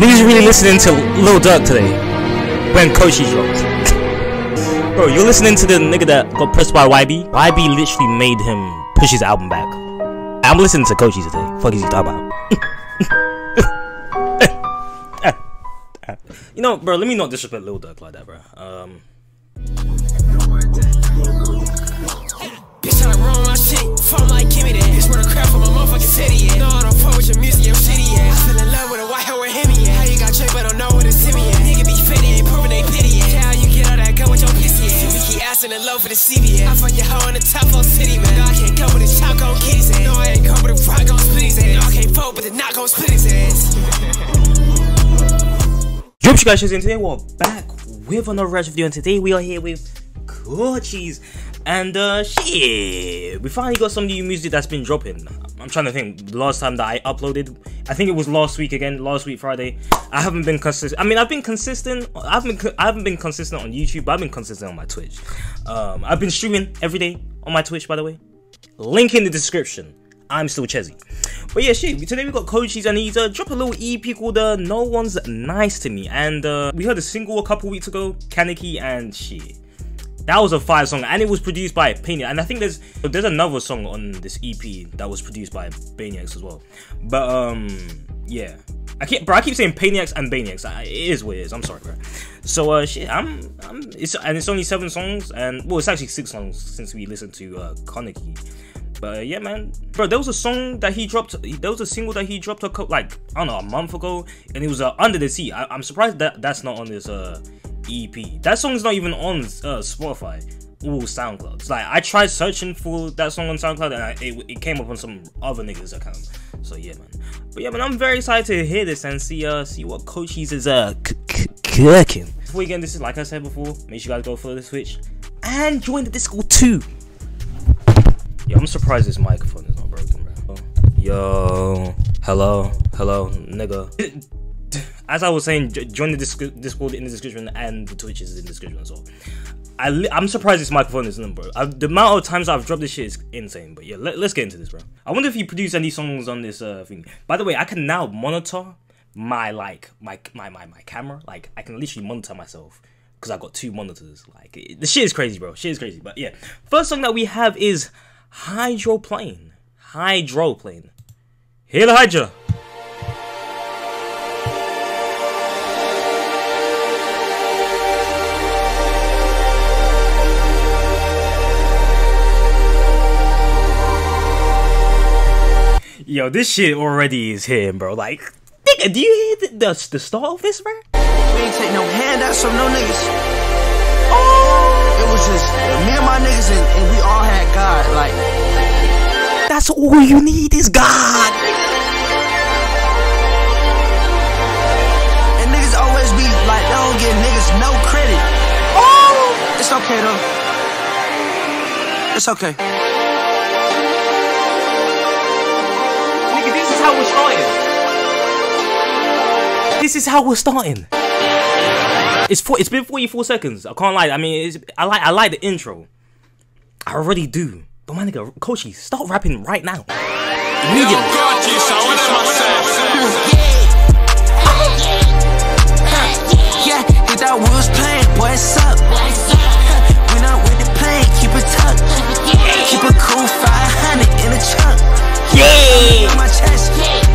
Niggas really listening to Lil Durk today when Koshi dropped. Bro, you're listening to the nigga that got pressed by YB. YB literally made him push his album back. I'm listening to Koshi today. Fuck is he talking about? you know, bro, let me not disrespect Lil Durk like that, bro. Um. Bitch, I run my shit, me that. Bitch, crap for my motherfucking city. No, I don't fuck with your music, your shitty, yeah. I fell in love with a white hair with got tricked, but don't know what it's yeah. Nigga be fitty, ain't proving they pity. How you get all that gun with your pissy, yeah. We keep asking in love for the yeah. I fuck your hoe in the top of city, man. No, I can't come with a chop, get ass. No, I ain't come with a rock, gon' split his ass. No, I can't fuck, but the knock gon' split his ass. Yo, guys, and today we're back with another reaction video, and today we are here with Cochise. And uh shit, we finally got some new music that's been dropping. I'm trying to think. Last time that I uploaded, I think it was last week again, last week Friday. I haven't been consistent. I mean, I've been consistent. I haven't been. I haven't been consistent on YouTube, but I've been consistent on my Twitch. Um, I've been streaming every day on my Twitch, by the way. Link in the description. I'm still Chezi. But yeah, shit, today we got Cochise and he's uh, dropped a little EP called uh, No One's Nice to Me. And uh, we heard a single a couple weeks ago, Kaneki, and shit. That was a fire song, and it was produced by Paniax. And I think there's there's another song on this EP that was produced by Paniax as well. But um, yeah, I keep bro, I keep saying Paniax and Baniax. It is what it is. I'm sorry, bro. So uh, shit, I'm I'm it's and it's only seven songs, and well, it's actually six songs since we listened to uh. But uh, yeah, man, bro, there was a song that he dropped. There was a single that he dropped a couple like I don't know a month ago, and it was uh, Under the Sea. I, am surprised that that's not on this uh EP. That song's not even on uh, Spotify or SoundCloud. Like I tried searching for that song on SoundCloud and I, it, it, came up on some other niggas account. So yeah, man. But yeah, man, I'm very excited to hear this and see uh see what Cochise is uh cooking. Before we get into this, is like I said before, make sure you guys go follow the Twitch and join the Discord too. Yeah, I'm surprised this microphone is not broken, bro. Yo, hello, hello, nigga as I was saying, join the Discord in the description and the Twitch is in the description as well. I am surprised this microphone isn't, bro. I, the amount of times I've dropped this shit is insane. But yeah, let, us get into this, bro. I wonder if he produced any songs on this uh, thing. By the way, I can now monitor my like my my my, my camera. Like I can literally monitor myself because I've got two monitors. Like it, the shit is crazy, bro. Shit is crazy. But yeah, first song that we have is Hydroplane. Hydroplane. Hail Hydra. Yo, this shit already is hitting, bro. Like, nigga, do you hear the, the, the start of this, bro? We ain't take no handouts from no niggas. Oh! It was just me and my niggas, and, and we all had God. Like, that's all you need is God. And niggas always be like, they don't give niggas no credit. Oh! It's okay, though. It's okay. How we're starting. This is how we're starting. It's for, it's been 44 seconds. I can't lie. I mean, I like I like the intro. I already do. But my nigga, Koshi, start rapping right now. Immediately. Yeah, hit that wheels playing, boy, it's up. When I'm with the plane, keep it tucked. Keep a cool 500 in the trunk. Yeah. On my chest,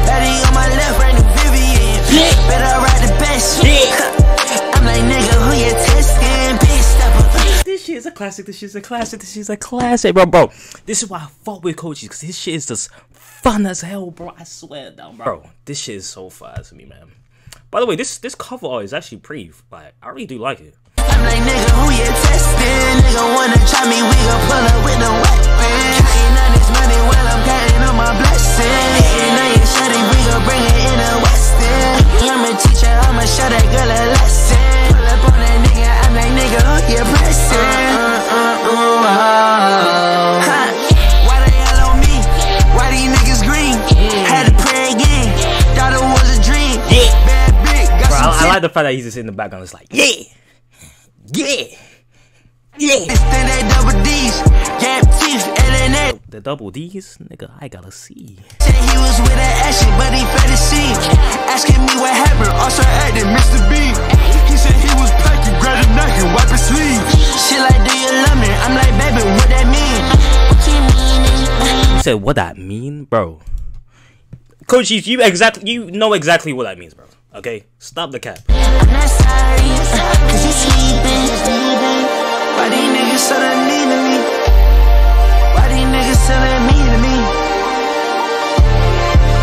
Betty on my left, right Vivian. Better ride the best. I'm like, nigga, who you testing? Big stepper. This shit is a classic. This shit is a classic. This shit is a classic, bro, bro. This is why I fought with Cochise because this shit is just fun as hell, bro. I swear down, bro. bro. This shit is so fast to me, man. By the way, this this cover art is actually pretty. Like, I really do like it. I'm like, nigga, who you testing? Nigga wanna try me, we gon' pull up with no weapon. Counting on this money while I'm counting on my blessings. Hitting on your shorty, we gon' bring it in a western. I'm a teacher, I'ma show that girl a lesson. Pull up on that nigga, I'm like, nigga, who you pressing? Uh, uh, uh. Why they all on me? Why these niggas green? Had to pray again, thought it was a dream. Yeah. Bad bitch, got Bro, I, I like the fact that he's just in the background. It's like, yeah. Yeah. Yeah. The double D's, nigga, I gotta see. Said he was with an action, but he fed the scene. Asking me what happened, also acting Mr. B. He said he was packing, grabbed a knife and wipe his sleeve. She like, do you love me? I'm like, baby, what that mean? He said, what that mean, bro? Coach, you exactly, you know exactly what that means, bro. Okay, stop the cap. Why these niggas so mean to me? Why these niggas so mean to me?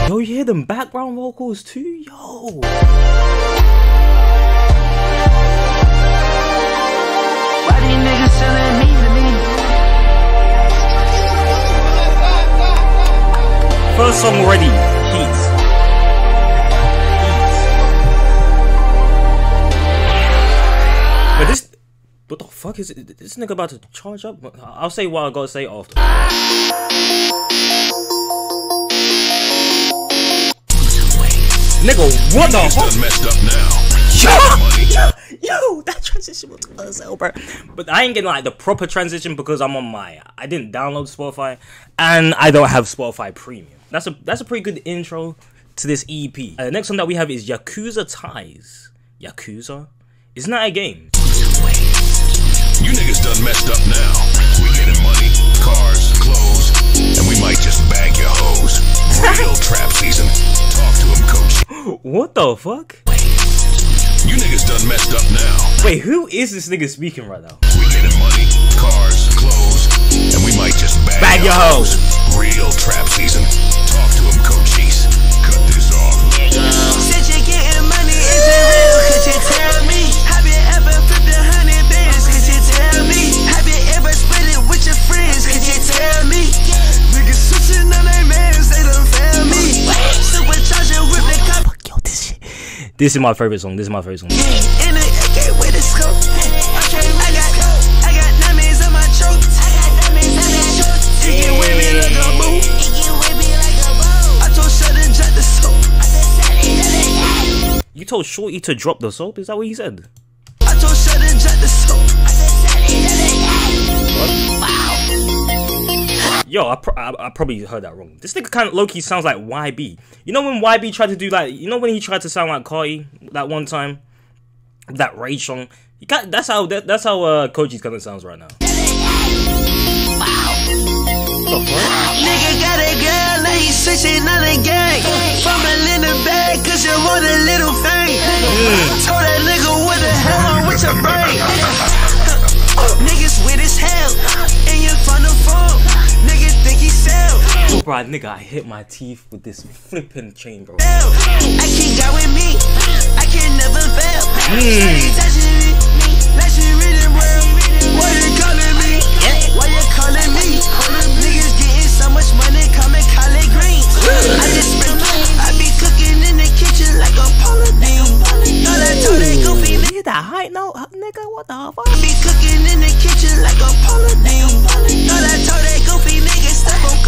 Yo, you hear them background vocals too, yo. Why these niggas so mean to me? First song already, fuck is it? This nigga about to charge up? I'll say what I gotta say after. Nigga, what the fuck? Messed up now. Yo, that transition was hell, bro. But I ain't getting like the proper transition because I'm on my. I didn't download Spotify, and I don't have Spotify Premium. That's a that's a pretty good intro to this EP. Uh, the next one that we have is Yakuza Ties. Yakuza, isn't that a game? You done messed up now. We getting money, cars, clothes, and we might just bag your hoes. Real trap season. Talk to him, coach. What the fuck? You niggas done messed up now. Wait, who is this nigga speaking right now? We getting money, cars, clothes, and we might just bag, Bag your hoes. Real trap season. Talk to him, Cochise. Cut this off. Said you getting money, is it real? Could you tell me? Could you me? Niggas switching on their mans, they done fail me. Supercharger with the cup. Yo, this shit. This is my favorite song. This is my favorite song. In the AK with the scope. I got, I got diamonds on my choke. I got diamonds on my choke. It get with me like a boo. It get with me like a boo. I told Shut drop the soap. I said, Shut it, Shut it. You told Shorty to drop the soap? Is that what he said? I told Shut and drop the soap. Yo, I, pro- I, I probably heard that wrong. This nigga kind of low key sounds like YB. You know when YB tried to do like, you know when he tried to sound like Cardi that one time, that rage song. He got that's how that, that's how uh Cochise kind of sounds right now. Nigga got a girl, now he switching on gang. Fumbling in the bag, cause you want a little thing. Told that nigga, what the hell with your brain? Sell. Bro, nigga, I hit my teeth with this flipping chain, bro. Hell, I keep God with me. I can never fail. Shawty touching me, like she reading world. Why you calling me? Why you calling me? Niggas getting so much money, coming collard greens. I just spent, I be cooking in the kitchen like a Paula Deen. Thought I told that goofy nigga. That high note, nigga? What the fuck? I be cooking in the kitchen like a Paula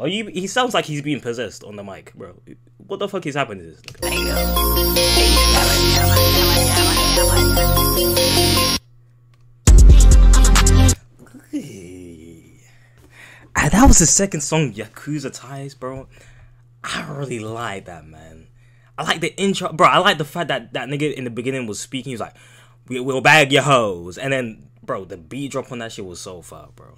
are you? He sounds like he's being possessed on the mic, bro. What the fuck is happening? Ah, that was the second song, Yakuza Ties, bro. I really like that, man. I like the intro, bro. I like the fact that that nigga in the beginning was speaking. He was like, we, "We'll bag your hoes," and then, bro, the beat drop on that shit was so far, bro.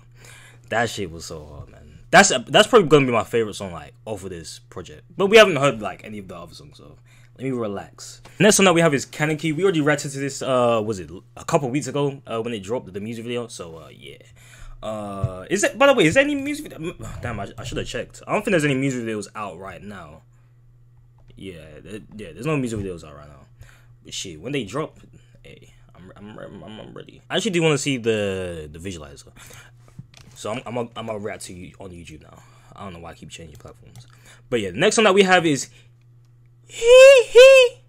That shit was so hard, man. That's that's probably gonna be my favorite song, like off of this project. But we haven't heard like any of the other songs, so let me relax. Next song that we have is Kaneki. We already reacted to this. Uh, was it a couple weeks ago uh, when it dropped the music video? So uh, yeah. Uh, is it? By the way, is there any music? Video? Damn, I, I should have checked. I don't think there's any music videos out right now. Yeah, yeah. There's no music videos out right now. But shit, when they drop, hey, I'm I'm I'm, I'm ready. I actually do want to see the the visualizer. So I'm I'm a, I'm a rat to you on YouTube now. I don't know why I keep changing platforms. But yeah, the next one that we have is he he.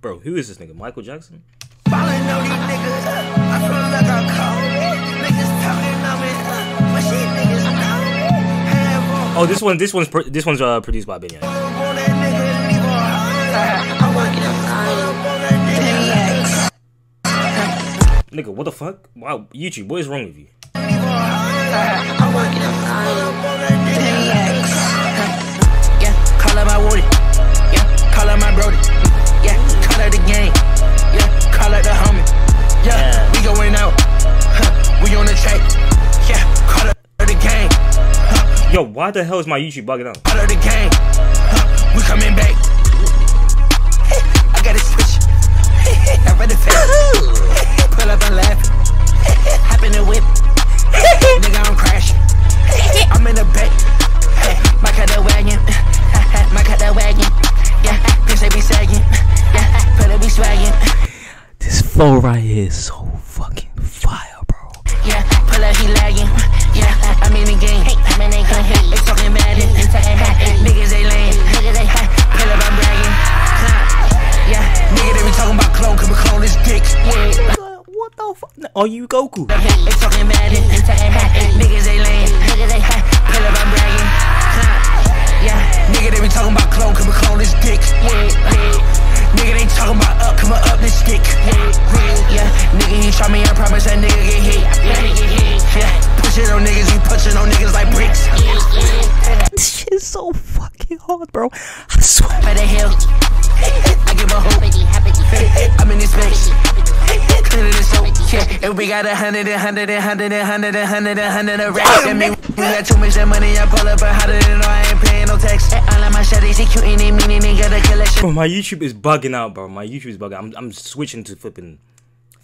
Bro, who is this nigga? Michael Jackson? Oh, this one, this one's this one's uh, produced by Benny. Nigga, what the fuck? Wow, YouTube, what is wrong with you? Yeah, call up my. Yeah, call up my brody. Yeah, call up the gang. Yeah, call up the homie. Yeah, Yeah. we going out. Huh, we on the track. Yeah, call up the gang. Huh, Yo, why the hell is my YouTube bugging out? call up the gang. Huh, we coming back. I got a switch. I run the fast. Bragging. you Goku? nigga they be talking about clone, cause we clone this dick. Nigga they talking about up, come up this dick. Yeah, yeah. Nigga he try me, I promise that nigga get hit. Yeah, push on niggas, he pushing on niggas like bricks. This shit is so fucking hard, bro. I swear. By the hill, I give a hope. I'm in this bitch. Cleaner than soap. Yeah, if we got a hundred and hundred and hundred and hundred and hundred and hundred of racks, that mean we got too much that money. I pull up a hundred and I ain't paying no tax. All of my shawties, he cuting, they meaning they got a collection. Bro, my YouTube is bugging out, bro. My YouTube is bugging. I'm, I'm switching to flipping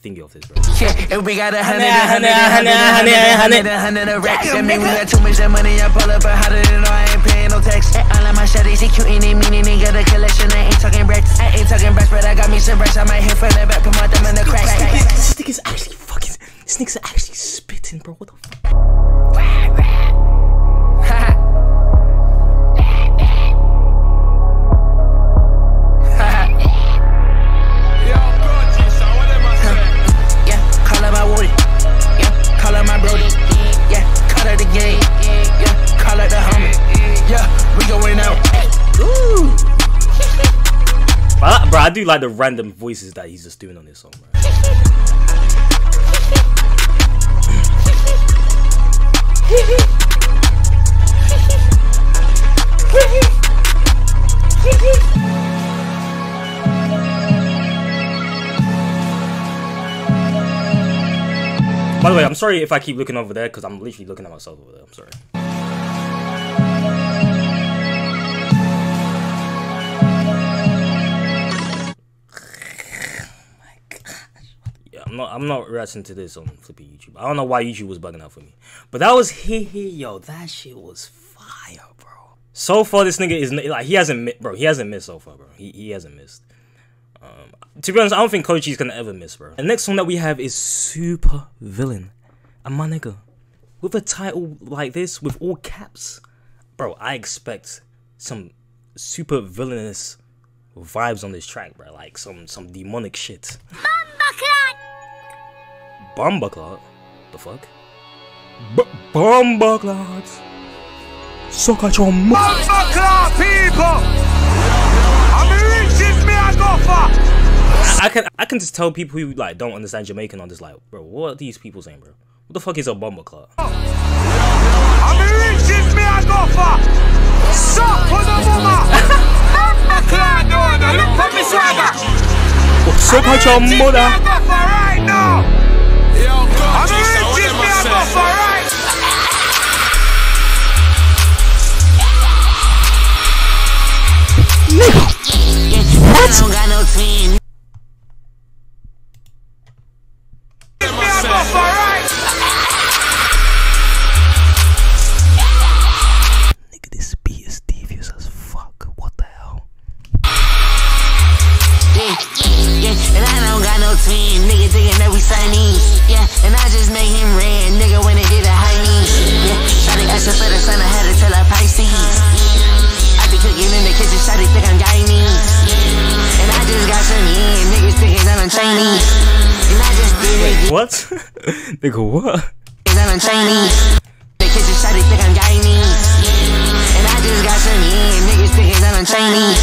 thingy off this, bro. Yeah, if we got a hundred Honey, and hundred honey, and honey, hundred and honey, hundred and hundred of racks, that mean we got too much that money. I pull up a hundred and I ain't paying no tax. All of my shawties, he cuting, they meaning they got a collection. I ain't talking bricks, I ain't talking bricks, but I got me some bricks. I might hit from the back, put my thumb in the crack. This nigga's actually fucking. This nigga's actually spitting, bro. What the fuck? Do like the random voices that he's just doing on this song. By the way, I'm sorry if I keep looking over there because I'm literally looking at myself over there. I'm sorry. I'm not. I'm not reacting to this on flippy YouTube. I don't know why YouTube was bugging out for me, but that was he he yo. That shit was fire, bro. So far, this nigga is like he hasn't bro. He hasn't missed so far, bro. He he hasn't missed. Um, to be honest, I don't think Cochise gonna ever miss, bro. The next song that we have is Super Villain, and my nigga, with a title like this with all caps, bro. I expect some super villainous vibes on this track, bro. Like some some demonic shit. Bumbleclot? The fuck? B- Bumbleclot. Suck at your mouth. Buckler people! I'm me a go for! I can I can just tell people who like don't understand Jamaican on this like, bro, what are these people saying, bro? What the fuck is a bumbleclot? I'm reaching me a go for! Suck for the mama! Buckler no, no, look for me swagger! Suck at your mother. go for right now! I'm reaching me a go for right! I What? Nigga, what? that I'm Chinese. The kitchen, shawty think I'm Guyanese. And I just got some in, niggas thinking that I'm Chinese.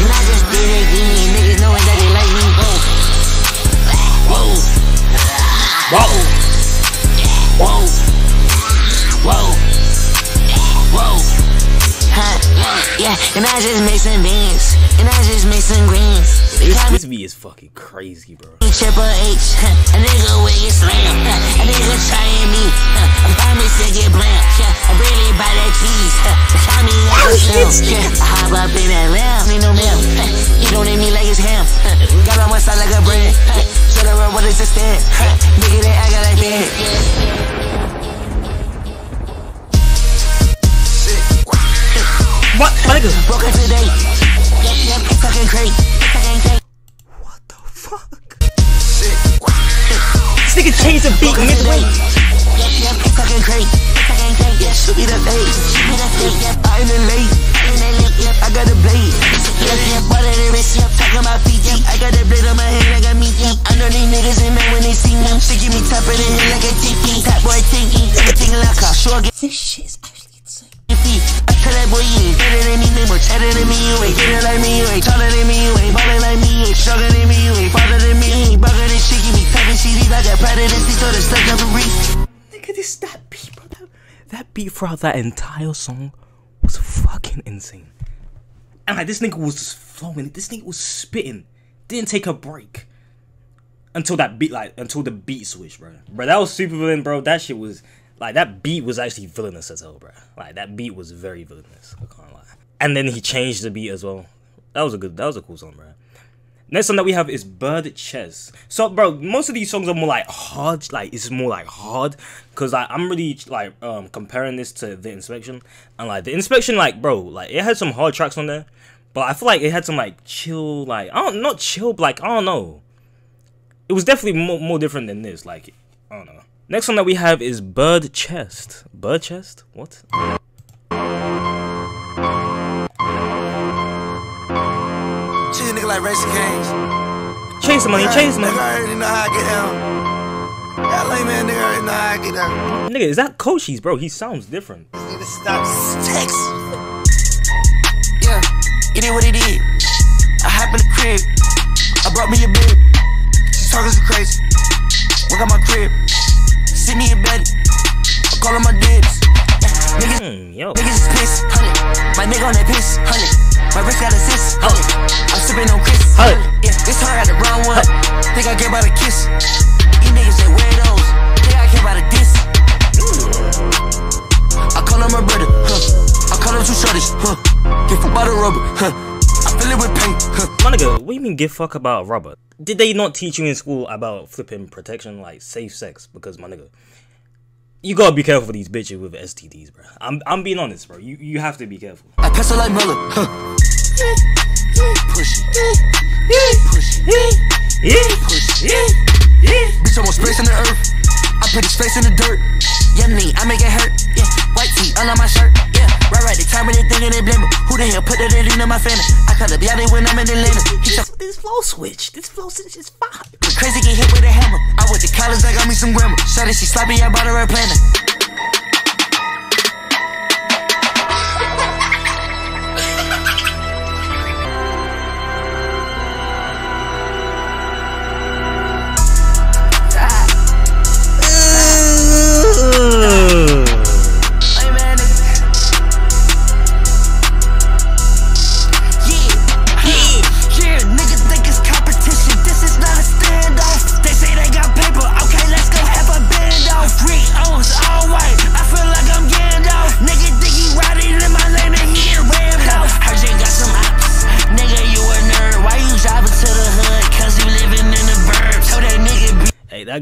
And I just did it again, niggas knowing that they like me. Whoa. Whoa. Whoa. Whoa. Whoa. Whoa. Huh. Yeah, and I just make some beans. And I just make some greens. They This, me this beat is fucking crazy, bro. Triple H. Huh. A nigga with your slam. Huh. A nigga trying me. I'm promised to get blam. Yeah, I really buy that cheese. Huh. Call me like a slam. Yeah, I hop up in that lamb. Need no mail. You don't need me like it's ham. Got on my side like a brand. Huh. Shut up, what is this stand? Nigga, they act like that. What? My nigga. Broke up today. Yep, yep, fucking crate. Changed the beat. Yeah, shoot me the fade. Shoot me the fade. Yep, I in late. I got a blade. A blade my hand. I got me. I know niggas when they see me. Give me top of the head like a boy like a. This shit's actually insane. I tell that boy you ain't better than me, man, more cheddar than me, you ain't it like me, you ain't taller than me, you ain't stronger than me, you ain't farther than me, you ain't bugger than shit, give me these other stuck up. Nigga, this that beat, bro. That, that beat throughout that entire song was fucking insane. And like this nigga was just flowing. This nigga was spitting. Didn't take a break. Until that beat, like until the beat switch, bro. Bro, that was super villain, bro. That shit was like that beat was actually villainous as hell, bro. Like that beat was very villainous. I can't lie. And then he changed the beat as well. That was a good. That was a cool song, bro. Next song that we have is Bird Chest. So, bro, most of these songs are more like hard, like it's more like hard, cause like I'm really like um comparing this to the Inspection, and like the Inspection, like bro, like it had some hard tracks on there, but I feel like it had some like chill, like I don't not chill, but like I don't know. It was definitely more more different than this, like I don't know. Next song that we have is Bird Chest. Bird Chest? What? Shit, nigga like racing games. Chase the money, chase the Nigga money. already know how I get down. That lame man nigga already know how I get down. Nigga, is that Cochise, bro? He sounds different. Nigga, stop text. Yeah, it is what it is. I hop in the crib, I brought me a bed. She talking some crazy. Work out my crib, sit me in bed. I call on my dibs. Yeah, niggas, Hmm, yo. niggas is pissed, honey. My nigga on that piss, honey. My wrist got assist, honey. I'm sipping on Chris, Honey. Yeah, this hard at the wrong one. Think I care about a kiss. You niggas ain't weirdos. Think I care about a diss. I call him my brother, huh? I call him two shorties, huh? Get fucked by the rubber, huh? I fill it with paint, huh? My nigga, what do you mean give fuck about rubber? Did they not teach you in school about flipping protection, like safe sex? Because my nigga, you gotta be careful with these bitches with STDs, bro. I'm I'm being honest, bro. You you have to be careful. I pass like Miller. Bitch, I want space in the earth. I put his face in the dirt. Yeah, me, I make it hurt. Yeah, white tee, on my shirt. Yeah, right, right. They time me, they thinking they blame me. Who the hell put that in my family? I cut up Yachty when I'm in Atlanta. He talk This flow switch, this flow switch is fire. crazy, get hit with a hammer. I went to college, I got me some grammar. Shot she sloppy, I bought her a planner.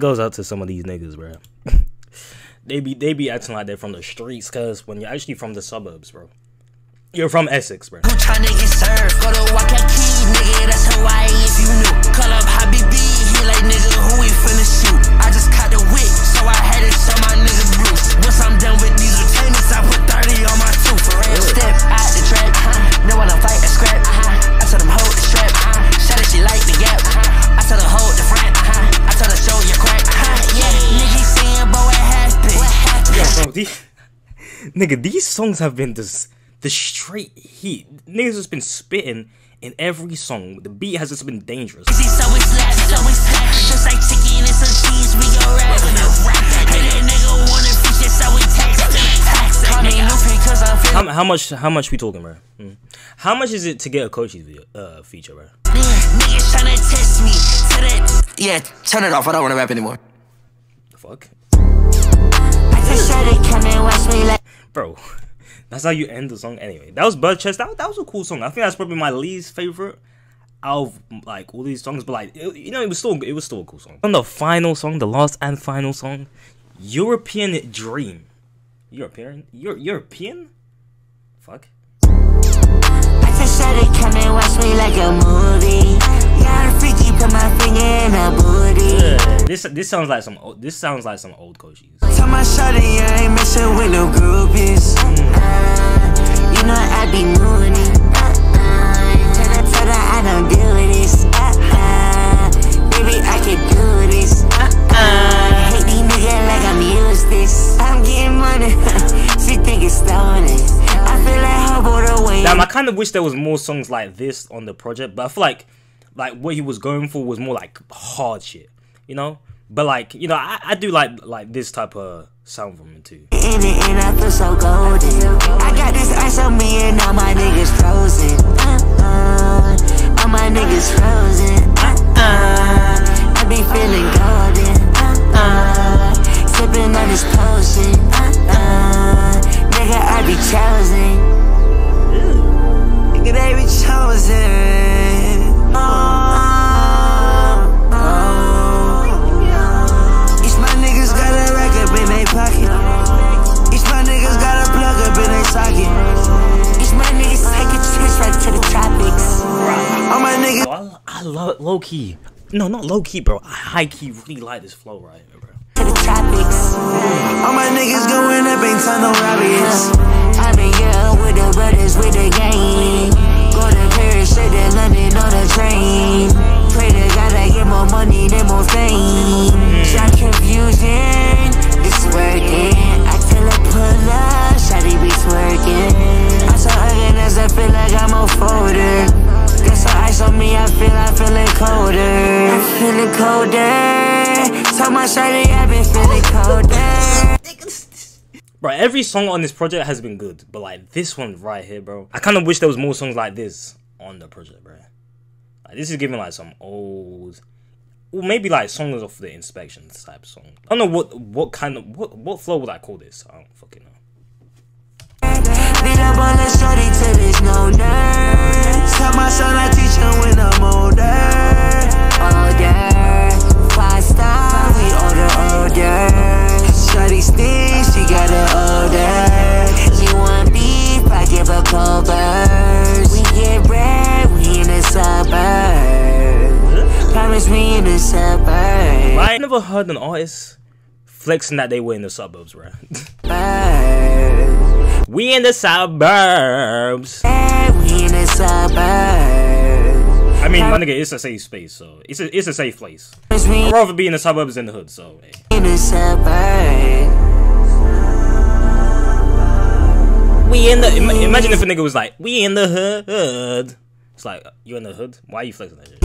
Goes out to some of these niggas, bro. they be they be acting like they're from the streets, cause when you're actually from the suburbs, bro. You're from Essex, bro. Who tryna get served? Go to Waikiki, nigga, that's Hawaii if you knew. Call up he like nigga, who we finna shoot? I just caught the whip, so I had my nigga Bruce. Once I'm done with these retainers, I put 30 on my nigga, these songs have been this the straight heat. Niggas has been spitting in every song. The beat has just been dangerous. How, how, much? How much we talking, bro? Mm. How much is it to get a Cochise video uh, feature, bro? Yeah, turn it off. I don't want to rap anymore. The fuck. I just said it, come and watch me like. bro. That's how you end the song. Anyway, that was Bird Chest. That, that was a cool song. I think that's probably my least favorite out of like all these songs. But like, it, you know, it was still it was still a cool song. On the final song, the last and final song, European Dream. European? You're European? Fuck. I just said it, come and watch me like a movie. Got a freaky, put my finger in her booty. Yeah, this this sounds like some old, this sounds like some old Cochise. Ain't messing with no groupies. You know I be moody. Tell tell her I don't deal with this. Baby, I can do this. Hate these niggas like I'm. I'm getting money. she think it's stolen. I feel like. Damn, I kind of wish there was more songs like this on the project, but I feel like like what he was going for was more like hard shit, you know. But like you know, I, I do like like this type of sound from him too. in it and I feel so golden. I got this ice on me and all my niggas frozen. Uh-uh. All my niggas frozen. Uh-uh. I be feeling golden. Uh-uh. Sipping on this potion. Uh-uh. Nigga, I be chosen. Nigga, they be chosen. Oh, pocket. Each my niggas got a plug up in they socket. Each my niggas take a chance right to the tropics. All my niggas. Oh, I, I love low key. No, not low key, bro. I high key really like this flow right here, bro. to the tropics. All my niggas going up, ain't time no Bro, every song on this project has been good, but like this one right here, bro. I kind of wish there was more songs like this on the project, bro. Like this is giving like some old, well, maybe like songs of the inspection type song. I don't know what what kind of what what flow would I call this? I don't fucking know. Heard an artist flexing that they were in the suburbs, bro. we in the suburbs. We in the suburbs. I mean, my nigga, it's a safe space, so it's a it's a safe place. I'd rather be in the suburbs than the hood, so hey. in the suburbs. We in the im- imagine if a nigga was like, we in the hood. It's like you in the hood. Why are you flexing that shit?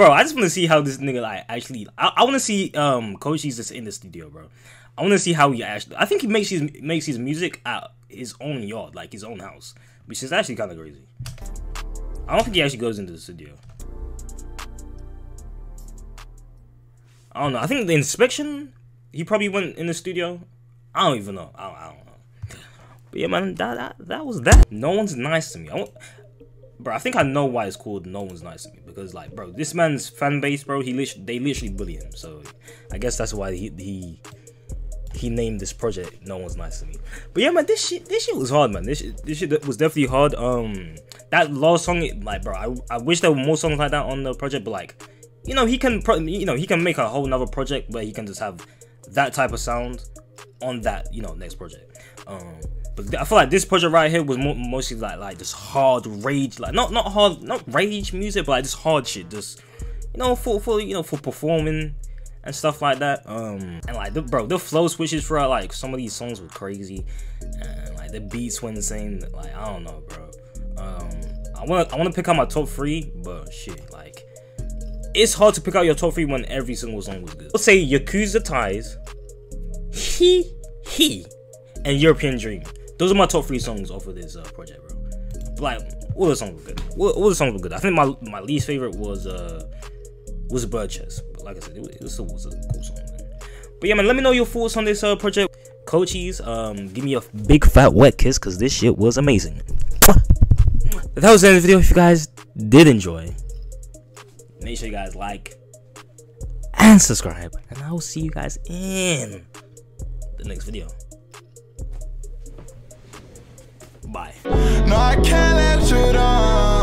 Bro, I, just want to see how this nigga like actually. I, I want to see um Cochise just in the studio, bro. I want to see how he actually. I think he makes his makes his music at his own yard, like his own house, which is actually kind of crazy. I don't think he actually goes into the studio. I don't know. I think the inspection, he probably went in the studio. I don't even know. I don't, I don't know. But yeah, man, that, that that was that. No one's nice to me. I want, bro. I think I know why it's called "No One's Nice to Me" because, like, bro, this man's fan base, bro, he literally, they literally bully him. So I guess that's why he he he named this project "No One's Nice to Me." But yeah, man, this shit this shit was hard, man. This shit, this shit was definitely hard. Um, that last song, like, bro, I I wish there were more songs like that on the project, but like, you know, he can pro- you know he can make a whole nother project where he can just have that type of sound on that you know next project. Um, but I feel like this project right here was mo- mostly like like this hard rage, like not not hard, not rage music, but like this hard shit, just you know for for you know for performing and stuff like that. Um, and like the bro, the flow switches for like some of these songs were crazy, and like the beats were insane. Like I don't know, bro. Um, I want to I want to pick out my top three, but shit, like it's hard to pick out your top three when every single song was good. Let's say Yakuza Ties, He He, and European Dream. Those are my top three songs off of this uh, project, bro. Like all the songs were good. All, all the songs were good. I think my my least favorite was uh was Bird Chest, but like I said, it, was- it still was a cool song. Man. But yeah, man, let me know your thoughts on this uh, project. Cochise, um, give me a big fat wet kiss because this shit was amazing. That was the end of the video. If you guys did enjoy, make sure you guys like and subscribe, and I will see you guys in the next video. No, I can't let you down.